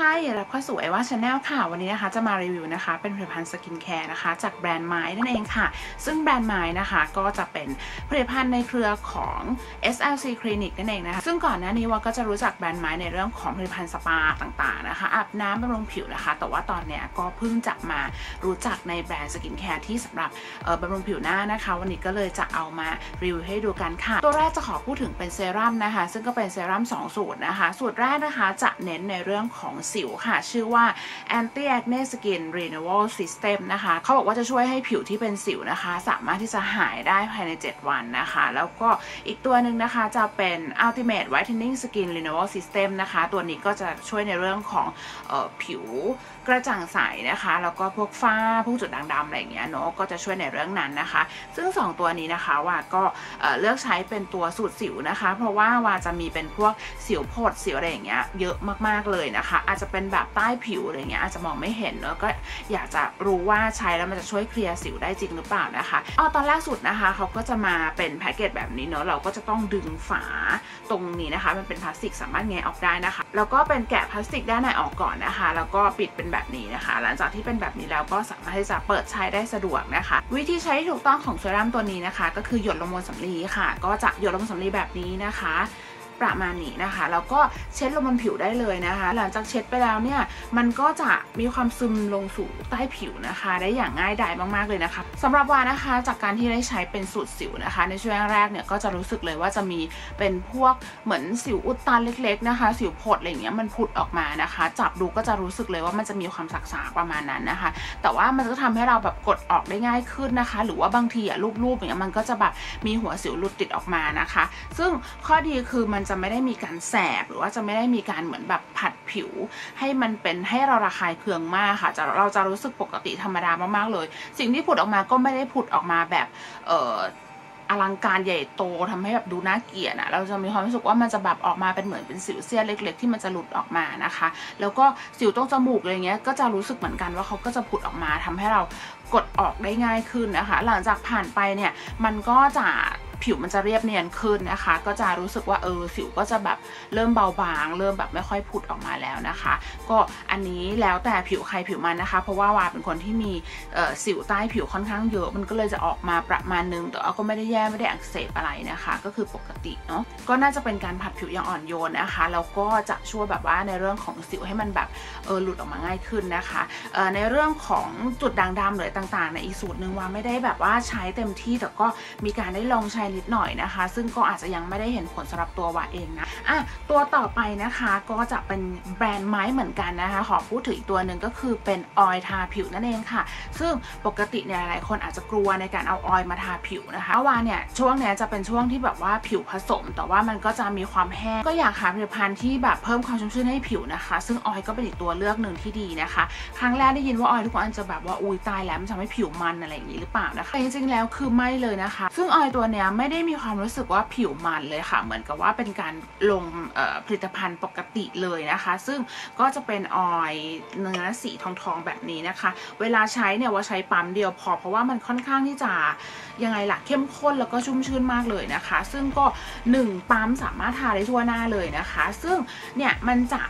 ค่ะต้อนรับเข้าสู่ไอว่า channel ค่ะ วันนี้นะคะจะมารีวิวนะคะ เป็นผลิตภัณฑ์สกินแคร์นะคะ จากแบรนด์ไม้นั่นเองค่ะ ซึ่งแบรนด์ไม้นะคะก็จะเป็นผลิตภัณฑ์ในเครือของ SLC Clinic นั่นเองนะคะซึ่งก่อนหน้านี้ว่าก็จะรู้จักแบรนด์ไม้ในเรื่องของผลิตภัณฑ์สปาต่างๆนะคะอาบน้ำบำรุงผิวนะคะ แต่ว่าตอนเนี้ยก็เพิ่งจะมารู้จักในแบรนด์สกินแคร์ที่สำหรับบำรุงผิวหน้านะคะ วันนี้ก็เลยจะเอามารีวิวให้ดูกันค่ะ ตัวแรกจะขอพูดถึงเป็นเซรั่มนะคะ ซึ่งก็เป็นเซรั่ม2สูตรนะคะ สูตรแรกนะคะจะเน้นในเรื่องของสิวค่ะ ชื่อว่า anti acne skin renewal system นะคะ เขาบอกว่าจะช่วยให้ผิวที่เป็นสิวนะคะ สามารถที่จะหายได้ภายใน 7 วันนะคะ แล้วก็อีกตัวหนึ่งนะคะจะเป็น ultimate whitening skin renewal system นะคะ ตัวนี้ก็จะช่วยในเรื่องของออผิวกระจ่างใสนะคะ แล้วก็พวกฝ้า พวกจุดด่างดำอะไรอย่างเงี้ยเนาะก็จะช่วยในเรื่องนั้นนะคะ ซึ่ง 2 ตัวนี้นะคะว่าก็เเลือกใช้เป็นตัวสูตรสิวนะคะ เพราะว่าวาจะมีเป็นพวกสิวโพดสิวอะไรอย่างเงี้ยเยอะมากๆเลยนะคะอาจจะเป็นแบบใต้ผิวอะไรเงี้ยอาจจะมองไม่เห็นเนาะก็อยากจะรู้ว่าใช้แล้วมันจะช่วยเคลียร์สิวได้จริงหรือเปล่านะคะอ๋อตอนแรกสุดนะคะเขาก็จะมาเป็นแพ็กเกจแบบนี้เนาะเราก็จะต้องดึงฝาตรงนี้นะคะ มันเป็นพลาสติกสามารถแงะออกได้นะคะ แล้วก็เป็นแกะพลาสติกด้านในออกก่อนนะคะ แล้วก็ปิดเป็นแบบนี้นะคะ หลังจากที่เป็นแบบนี้แล้วก็สามารถที่จะเปิดใช้ได้สะดวกนะคะ วิธีใช้ที่ถูกต้องของเซรั่มตัวนี้นะคะ ก็คือหยดลงบนสำลีค่ะ ก็จะหยดลงบนสำลีแบบนี้นะคะ ประมาณนี้นะคะ แล้วก็เช็ดลงบนผิวได้เลยนะคะ หลังจากเช็ดไปแล้วเนี่ยมันก็จะมีความซึมลงสู่ใต้ผิวนะคะ ได้อย่างง่ายดายมากๆเลยนะคะสำหรับวานะคะ จากการที่ได้ใช้เป็นสูตรสิวนะคะ ในช่วงแรกเนี่ยก็จะรู้สึกเลยว่าจะมีเป็นพวกเหมือนสิวอุดตันเล็ก ๆนะคะ สิวผดอะไรเงี้ยมันผุดออกมานะคะ จับดูก็จะรู้สึกเลยว่ามันจะมีความสักๆประมาณนั้นนะคะ แต่ว่ามันจะทำให้เราแบบกดออกได้ง่ายขึ้นนะคะ หรือว่าบางทีอะรูปๆอย่างเงี้ยมันก็จะแบบมีหัวสิวหลุดติดออกมานะคะ ซึ่งข้อดีคือมันจะไม่ได้มีการแสบหรือว่าจะไม่ได้มีการเหมือนแบบผัดผิว ให้มันเป็นให้เราระคายเคืองมากค่ะจะเราจะรู้สึกปกติธรรมดามากๆเลย สิ่งที่ผุดออกมาก็ไม่ได้ผุดออกมาแบบเอออลังการใหญ่โตทำให้แบบดูน่าเกลียดอะเราจะมีความรู้สึกว่ามันจะแบบออกมาเป็นเหมือนเป็นสิวเสี้ยนเล็ก ๆ ที่มันจะหลุดออกมานะคะ แล้วก็สิวตรงจมูกอะไรเงี้ยก็จะรู้สึกเหมือนกันว่าเขาก็จะผุดออกมาทำให้เรากดออกได้ง่ายขึ้นนะคะ หลังจากผ่านไปเนี่ยมันก็จะ ผิวมันจะเรียบเนียนขึ้นนะคะ ก็จะรู้สึกว่าเออสิวก็จะแบบเริ่มเบาบาง เริ่มแบบไม่ค่อยผุดออกมาแล้วนะคะ ก็อันนี้แล้วแต่ผิวใครผิวมันนะคะ เพราะว่าวาเป็นคนที่มีสิวใต้ผิวค่อนข้างเยอะ มันก็เลยจะออกมาประมาณนึง แต่ว่าก็ไม่ได้แย่ไม่ได้อักเสบอะไรนะคะ ก็คือปกติเนาะก็น่าจะเป็นการผัดผิวอย่างอ่อนโยนนะคะแล้วก็จะช่วยแบบว่าในเรื่องของสิวให้มันแบบเออหลุดออกมาง่ายขึ้นนะคะในเรื่องของจุดด่างดำหรือต่างๆในอีกสูตรหนึ่งว่าไม่ได้แบบว่าใช้เต็มที่แต่ก็มีการได้ลองใช้นิดหน่อยนะคะ ซึ่งก็อาจจะยังไม่ได้เห็นผลสำหรับตัววาเองนะอะตัวต่อไปนะคะก็จะเป็นแบรนด์ไม้เหมือนกันนะคะขอพูดถึงอีกตัวหนึ่งก็คือเป็นออยทาผิวนั่นเองค่ะ ซึ่งปกติเนี่ยหลายคนอาจจะกลัวในการเอาออยมาทาผิวนะคะวาเนี่ยช่วงเนี้ยจะเป็นช่วงที่แบบว่าผิวผสม แต่ว่ามันก็จะมีความแห้งก็อยากหาผลิตภัณฑ์ที่แบบเพิ่มความชุ่มชื่นให้ผิวนะคะ ซึ่งออยก็เป็นอีกตัวเลือกหนึ่งที่ดีนะคะ ครั้งแรกได้ยินว่าออยทุกคนอาจจะแบบว่าอุ้ยตายแล้วมันทำให้ผิวมันอะไรอย่างนี้หรือเปล่านะคะจริงๆแล้วคือไม่เลยนะคะ ซึ่งออยตัวเนี้ยไม่ได้มีความรู้สึกว่าผิวมันเลยค่ะ เหมือนกับว่าเป็นการลงผลิตภัณฑ์ปกติเลยนะคะ ซึ่งก็จะเป็นออยล์เนื้อสีทองๆแบบนี้นะคะ เวลาใช้เนี่ยว่าใช้ปั๊มเดียวพอเพราะว่ามันค่อนข้างที่จะยังไงล่ะเข้มข้นแล้วก็ชุ่มชื่นมากเลยนะคะ ซึ่งก็ 1ปั๊มสามารถทาได้ทั่วหน้าเลยนะคะ ซึ่งเนี่ยมันจะ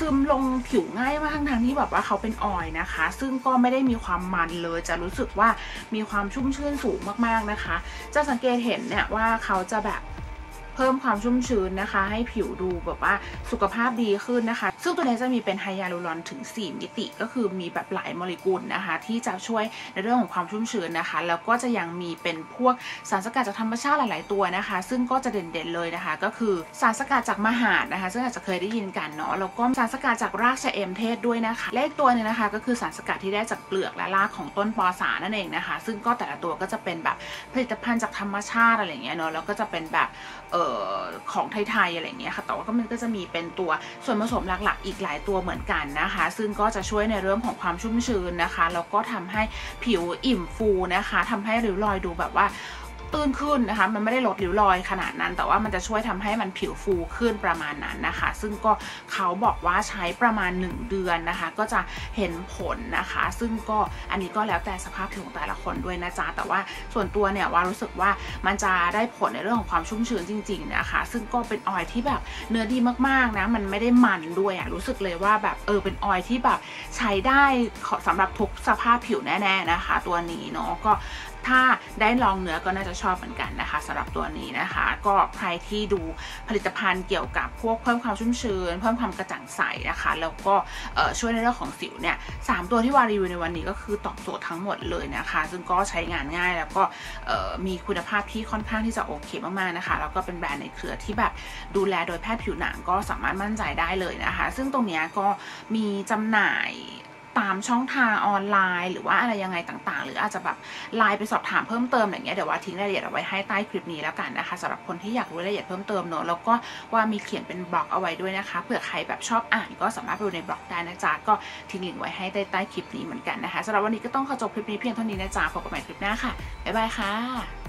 ซึมลงผิวง่ายมากทั้งที่แบบว่าเขาเป็นออยนะคะ ซึ่งก็ไม่ได้มีความมันเลย จะรู้สึกว่ามีความชุ่มชื่นสูงมากๆนะคะ จะสังเกตเห็นเนี่ยว่าเขาจะแบบ พิ่มความชุ่มชื้นนะคะ ให้ผิวดูแบบว่าสุขภาพดีขึ้นนะคะ ซึ่งตัวนี้จะมีเป็นไฮยาลูรอนถึง 4 มิติ ก็คือมีแบบหลายโมเลกุลนะคะ ที่จะช่วยในเรื่องของความชุ่มชื้นนะคะ แล้วก็จะยังมีเป็นพวกสารสกัดจากธรรมชาติหลาย ๆ ตัวนะคะ ซึ่งก็จะเด่นๆเลยนะคะ ก็คือสารสกัดจากมหาดนะคะ ซึ่งอาจจะเคยได้ยินกันเนาะแล้วก็สารสกัดจากรากชะเอมเทศด้วยนะคะเลขตัวนึงนะคะ ก็คือสารสกัดที่ได้จากเปลือกและรากของต้นปอสานั่นเองนะคะ ซึ่งก็แต่ละตัวก็จะเป็นแบบผลิตภัณฑ์จากธรรมชาติอะไรเงี้ยเนาะแล้วก็จะเป็นแบบเออของไทยๆอะไรเงี้ยค่ะแต่ว่าก็มันก็จะมีเป็นตัวส่วนผสมหลักๆ อีกหลายตัวเหมือนกันนะคะ ซึ่งก็จะช่วยในเรื่องของความชุ่มชื้นนะคะแล้วก็ทำให้ผิวอิ่มฟูนะคะทำให้ริ้วรอยดูแบบว่า ตื้นขึ้นนะคะ มันไม่ได้ลดริ้วรอยขนาดนั้น แต่ว่ามันจะช่วยทำให้มันผิวฟูขึ้นประมาณนั้นนะคะ ซึ่งก็เขาบอกว่าใช้ประมาณ 1 เดือนนะคะ ก็จะเห็นผลนะคะ ซึ่งก็อันนี้ก็แล้วแต่สภาพผิวของแต่ละคนด้วยนะจ๊ะ แต่ว่าส่วนตัวเนี่ยว่ารู้สึกว่ามันจะได้ผลในเรื่องของความชุ่มชื้นจริง ๆนะคะ ซึ่งก็เป็นออยล์ที่แบบเนื้อดีมากๆนะ มันไม่ได้มันด้วยอะรู้สึกเลยว่าแบบเออเป็นออยล์ที่แบบใช้ได้สำหรับทุกสภาพผิวแน่ๆนะคะ ตัวนี้เนาะก็ ถ้าได้ลองเนื้อก็น่าจะชอบเหมือนกันนะคะสำหรับตัวนี้นะคะ ก็ใครที่ดูผลิตภัณฑ์เกี่ยวกับพวกเพิ่มความชุ่มชื้น เพิ่มความกระจ่างใสนะคะ แล้วก็ช่วยในเรื่องของสิวเนี่ยสตัวที่วารีวิวในวันนี้ก็คือตอบโจทย์ทั้งหมดเลยนะคะ ซึ่งก็ใช้งานง่ายแล้วก็มีคุณภาพที่ค่อนข้างที่จะโอเคมากๆนะคะแล้วก็เป็นแบรนด์ในเครือที่แบบดูแลโดยแพทย์ผิวหนังก็สามารถมั่นใจได้เลยนะคะ ซึ่งตรงนี้ก็มีจำหน่าย ตามช่องทางออนไลน์ หรือว่าอะไรยังไงต่างๆ หรืออาจจะแบบไลน์ไปสอบถามเพิ่มเติมอย่างเงี้ยเดี๋ยวว่าทิ้งรายละเอียดเอาไว้ให้ใต้คลิปนี้แล้วกันนะคะสำหรับคนที่อยากรู้รายละเอียดเพิ่มเติมเนอะแล้วก็ว่ามีเขียนเป็นบล็อกเอาไว้ด้วยนะคะเผื่อใครแบบชอบอ่านก็สามารถไปดูในบล็อกได้นะจ๊ะก็ทิ้งลิงก์ไว้ให้ใต้ใต้คลิปนี้เหมือนกันนะคะสำหรับวันนี้ก็ต้องขอจบคลิปนี้เพียงเท่านี้นะจ๊ะพบกันใหม่คลิปหน้าค่ะบ๊ายบายค่ะ